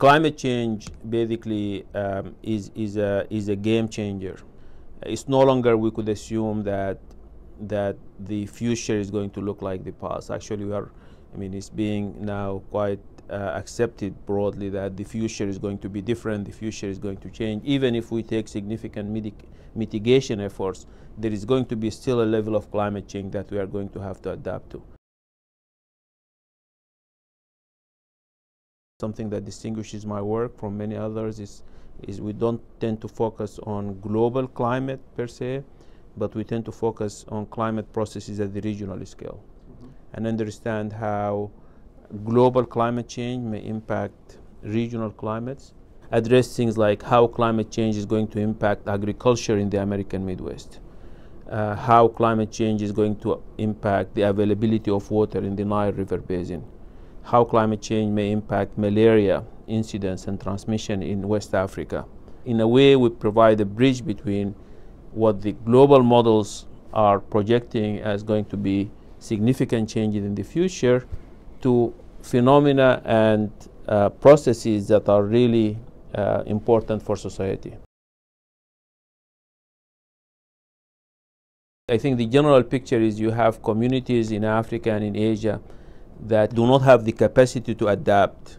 climate change basically um, is, is, a, is a game changer. It's no longer we could assume that, that the future is going to look like the past. Actually, we are, I mean, it's being now quite uh, accepted broadly that the future is going to be different, the future is going to change. Even if we take significant mitigation efforts, there is going to be still a level of climate change that we are going to have to adapt to. Something that distinguishes my work from many others is, is we don't tend to focus on global climate per se, but we tend to focus on climate processes at the regional scale mm -hmm. and understand how global climate change may impact regional climates, address things like how climate change is going to impact agriculture in the American Midwest, uh, how climate change is going to impact the availability of water in the Nile River Basin, how climate change may impact malaria incidence and transmission in West Africa. In a way, we provide a bridge between what the global models are projecting as going to be significant changes in the future to phenomena and uh, processes that are really uh, important for society. I think the general picture is you have communities in Africa and in Asia that do not have the capacity to adapt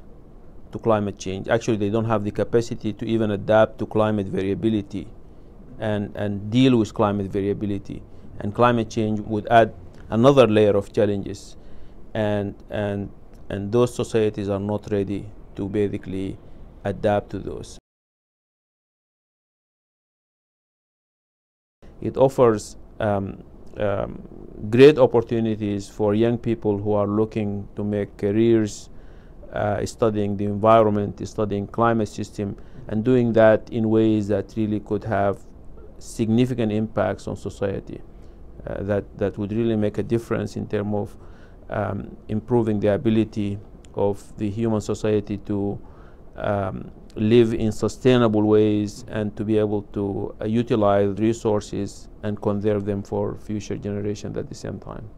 to climate change. Actually, they don't have the capacity to even adapt to climate variability and, and deal with climate variability. And climate change would add another layer of challenges. And, and, and those societies are not ready to basically adapt to those. It offers um, um, great opportunities for young people who are looking to make careers uh, studying the environment, studying climate system, and doing that in ways that really could have significant impacts on society. Uh, that, that would really make a difference in terms of um, improving the ability of the human society to um, live in sustainable ways and to be able to uh, utilize resources and conserve them for future generations at the same time.